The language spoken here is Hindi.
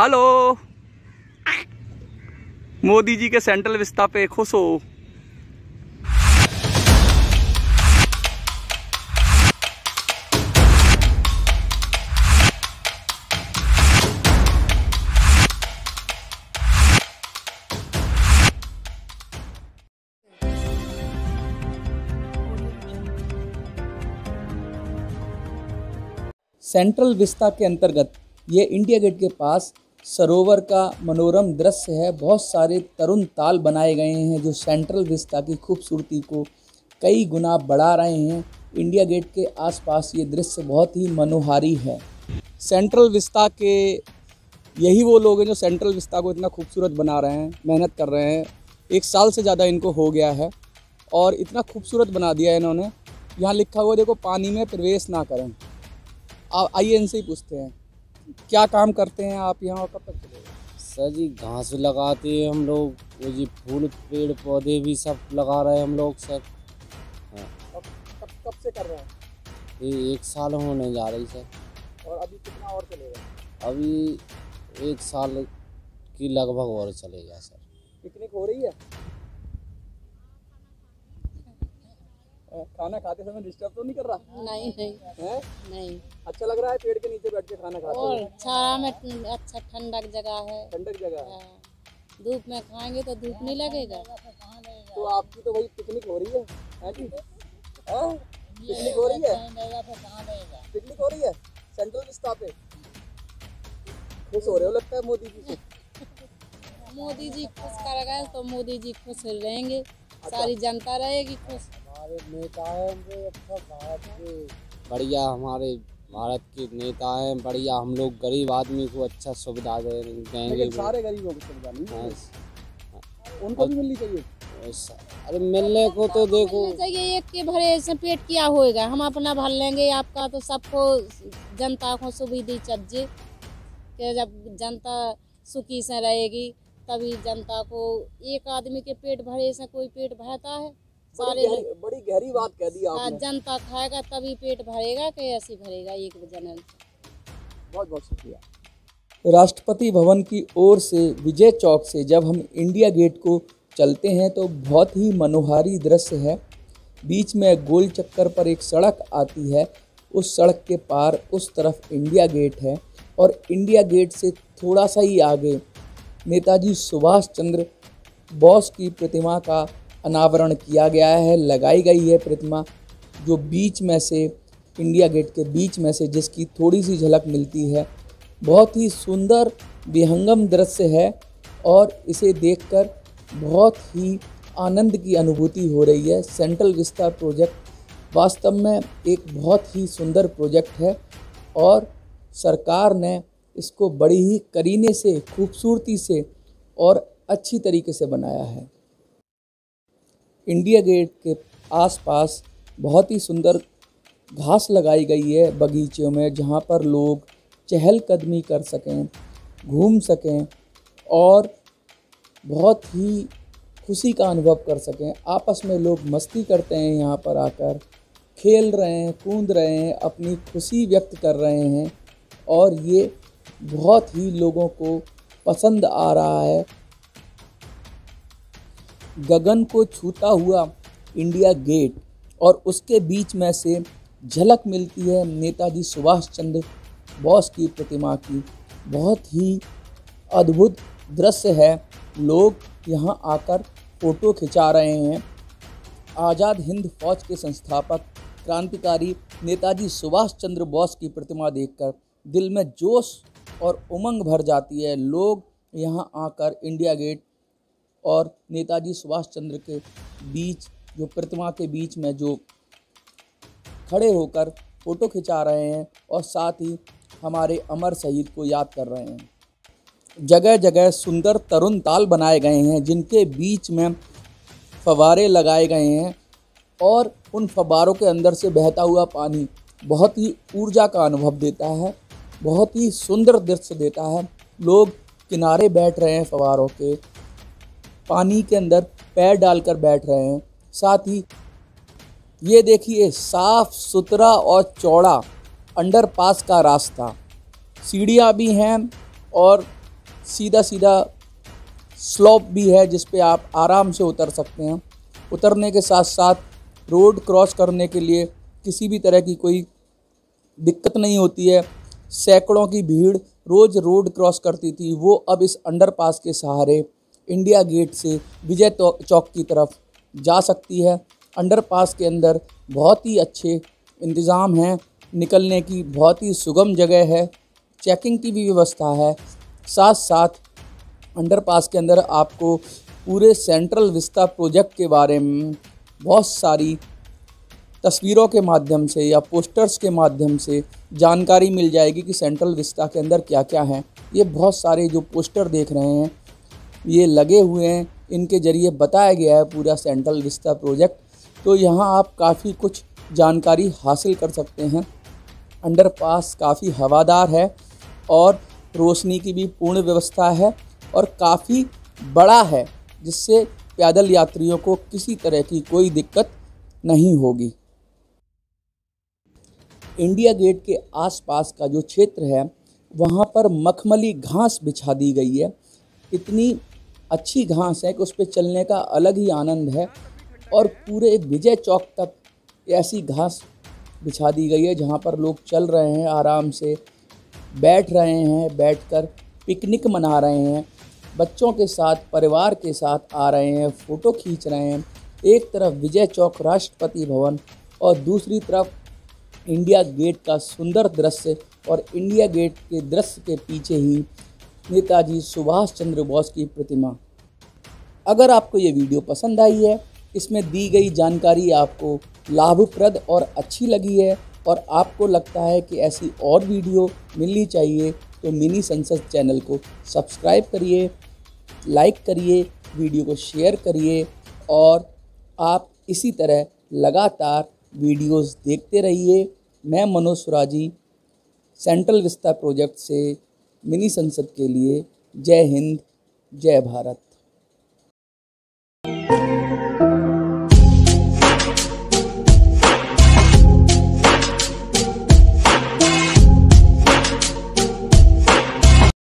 हेलो। मोदी जी के सेंट्रल विस्ता पे खुश हो। सेंट्रल विस्ता के अंतर्गत ये इंडिया गेट के पास सरोवर का मनोरम दृश्य है। बहुत सारे तरुण ताल बनाए गए हैं जो सेंट्रल विस्ता की खूबसूरती को कई गुना बढ़ा रहे हैं। इंडिया गेट के आसपास ये दृश्य बहुत ही मनोहारी है। सेंट्रल विस्ता के यही वो लोग हैं जो सेंट्रल विस्ता को इतना खूबसूरत बना रहे हैं, मेहनत कर रहे हैं। एक साल से ज़्यादा इनको हो गया है और इतना खूबसूरत बना दिया है इन्होंने। यहाँ लिखा हुआ देखो, पानी में प्रवेश ना करें। आइए इनसे ही पूछते हैं। क्या काम करते हैं आप यहाँ कब तक चलेगा सर जी घास लगाते हैं हम लोग वो जी फूल पेड़ पौधे भी सब लगा रहे हैं हम लोग सर। कब कब कब से कर रहे हैं? ये एक साल होने जा रही सर। और अभी कितना और चलेगा अभी एक साल की लगभग और चलेगा सर। पिकनिक हो रही है? खाना खाते समय डिस्टर्ब तो नहीं कर रहा? नहीं नहीं। है? नहीं। अच्छा लग रहा है पेड़ के नीचे बैठ के खाना खाते और छाया में अच्छा ठंडक जगह है। ठंडक जगह? है। हाँ। धूप में खाएँगे तो धूप नहीं लगेगा। तो आपकी तो भाई पिकनिक हो रही है है जी? हाँ? पिकनिक हो रही है? पिकनिक हो रही है? सेंट्रल विस्ता पे? खुश हो रहे हो लगता है मोदी जी से? मोदी जी खुश कर गए तो मोदी जी खुश रहेंगे। सारी जनता रहेगी खुश। हमारे नेता हैं अच्छा भारत के बढ़िया हमारे भारत के नेता हैं बढ़िया हम लोग गरीब आदमी को अच्छा सुविधा दे देंगे लेकिन सारे गरीबों को सुविधा नहीं हाँ, उनको भी मिलनी चाहिए। अरे मिलने को तो देखो। चाहिए एक के भरे से पेट क्या होएगा। हम अपना भर लेंगे आपका तो सबको जनता को सुविधा चाहिए कि जब जनता सुखी से रहेगी तभी जनता को एक आदमी के पेट भरे से कोई पेट भरता है। सारे गहरी बड़ी गहरी बात कह दी हाँ, आपने। जनता खाएगा तभी पेट भरेगा कि ऐसे भरेगा एक जनन बहुत बहुत शुक्रिया। राष्ट्रपति भवन की ओर से विजय चौक से जब हम इंडिया गेट को चलते हैं तो बहुत ही मनोहारी दृश्य है। बीच में गोल चक्कर पर एक सड़क आती है। उस सड़क के पार उस तरफ़ इंडिया गेट है और इंडिया गेट से थोड़ा सा ही आगे नेताजी सुभाष चंद्र बोस की प्रतिमा का अनावरण किया गया है, लगाई गई है प्रतिमा, जो बीच में से, इंडिया गेट के बीच में से जिसकी थोड़ी सी झलक मिलती है। बहुत ही सुंदर विहंगम दृश्य है और इसे देखकर बहुत ही आनंद की अनुभूति हो रही है। सेंट्रल विस्तार प्रोजेक्ट वास्तव में एक बहुत ही सुंदर प्रोजेक्ट है और सरकार ने इसको बड़ी ही करीने से, खूबसूरती से और अच्छी तरीके से बनाया है। इंडिया गेट के आसपास बहुत ही सुंदर घास लगाई गई है बगीचों में, जहाँ पर लोग चहलकदमी कर सकें, घूम सकें और बहुत ही खुशी का अनुभव कर सकें। आपस में लोग मस्ती करते हैं यहाँ पर आकर, खेल रहे हैं, कूद रहे हैं, अपनी खुशी व्यक्त कर रहे हैं और ये बहुत ही लोगों को पसंद आ रहा है। गगन को छूता हुआ इंडिया गेट और उसके बीच में से झलक मिलती है नेताजी सुभाष चंद्र बोस की प्रतिमा की। बहुत ही अद्भुत दृश्य है। लोग यहाँ आकर फ़ोटो खिंचा रहे हैं। आज़ाद हिंद फौज के संस्थापक, क्रांतिकारी नेताजी सुभाष चंद्र बोस की प्रतिमा देखकर दिल में जोश और उमंग भर जाती है। लोग यहाँ आकर इंडिया गेट और नेताजी सुभाष चंद्र के बीच, जो प्रतिमा के बीच में जो खड़े होकर फ़ोटो खिंचा रहे हैं और साथ ही हमारे अमर शहीद को याद कर रहे हैं। जगह जगह सुंदर तरुण ताल बनाए गए हैं, जिनके बीच में फवारे लगाए गए हैं और उन फवारों के अंदर से बहता हुआ पानी बहुत ही ऊर्जा का अनुभव देता है, बहुत ही सुंदर दृश्य देता है। लोग किनारे बैठ रहे हैं फवारों के पानी के अंदर पैर डालकर बैठ रहे हैं। साथ ही ये देखिए, साफ़ सुथरा और चौड़ा अंडरपास का रास्ता। सीढ़ियाँ भी हैं और सीधा सीधा स्लॉप भी है जिस पे आप आराम से उतर सकते हैं। उतरने के साथ साथ रोड क्रॉस करने के लिए किसी भी तरह की कोई दिक्कत नहीं होती है। सैकड़ों की भीड़ रोज़ रोड क्रॉस करती थी, वो अब इस अंडरपास के सहारे इंडिया गेट से विजय चौक की तरफ़ जा सकती है। अंडरपास के अंदर बहुत ही अच्छे इंतज़ाम हैं। निकलने की बहुत ही सुगम जगह है। चेकिंग की भी व्यवस्था है। साथ साथ अंडरपास के अंदर आपको पूरे सेंट्रल विस्ता प्रोजेक्ट के बारे में बहुत सारी तस्वीरों के माध्यम से या पोस्टर्स के माध्यम से जानकारी मिल जाएगी कि सेंट्रल विस्ता के अंदर क्या क्या है। ये बहुत सारे जो पोस्टर देख रहे हैं ये लगे हुए हैं। इनके ज़रिए बताया गया है पूरा सेंट्रल विस्ता प्रोजेक्ट। तो यहाँ आप काफ़ी कुछ जानकारी हासिल कर सकते हैं। अंडरपास काफ़ी हवादार है और रोशनी की भी पूर्ण व्यवस्था है और काफ़ी बड़ा है, जिससे पैदल यात्रियों को किसी तरह की कोई दिक्कत नहीं होगी। इंडिया गेट के आसपास का जो क्षेत्र है, वहाँ पर मखमली घास बिछा दी गई है। इतनी अच्छी घास है कि उस पर चलने का अलग ही आनंद है। और पूरे विजय चौक तक ऐसी घास बिछा दी गई है जहाँ पर लोग चल रहे हैं आराम से, बैठ रहे हैं, बैठकर पिकनिक मना रहे हैं। बच्चों के साथ, परिवार के साथ आ रहे हैं, फ़ोटो खींच रहे हैं। एक तरफ़ विजय चौक राष्ट्रपति भवन और दूसरी तरफ़ इंडिया गेट का सुंदर दृश्य और इंडिया गेट के दृश्य के पीछे ही नेताजी सुभाष चंद्र बोस की प्रतिमा। अगर आपको ये वीडियो पसंद आई है, इसमें दी गई जानकारी आपको लाभप्रद और अच्छी लगी है और आपको लगता है कि ऐसी और वीडियो मिलनी चाहिए तो मिनी संसद चैनल को सब्सक्राइब करिए, लाइक करिए, वीडियो को शेयर करिए और आप इसी तरह लगातार वीडियोस देखते रहिए। मैं Manoj Suraji, Central Vista project से मिनी संसद के लिए जय हिंद जय भारत।